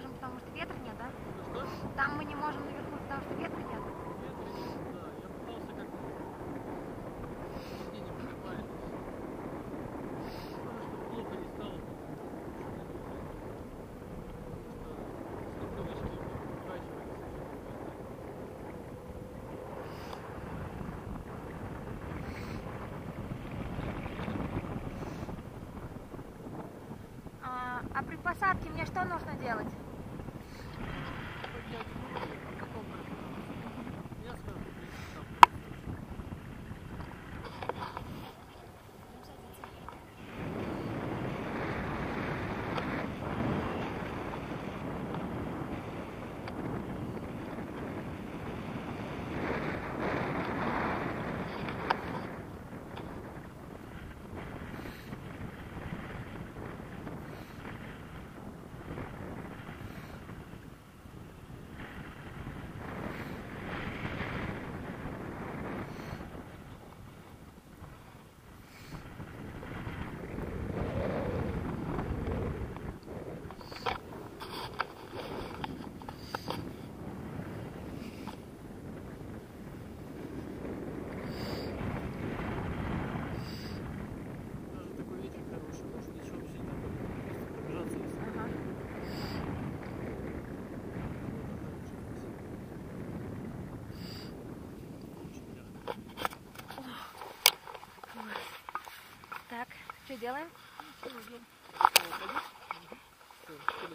можем, потому что ветра нет, да? Что? Там мы не можем наверху, потому что ветра нет. А, а при посадке мне что нужно делать? Так, что делаем? Ждем. Все,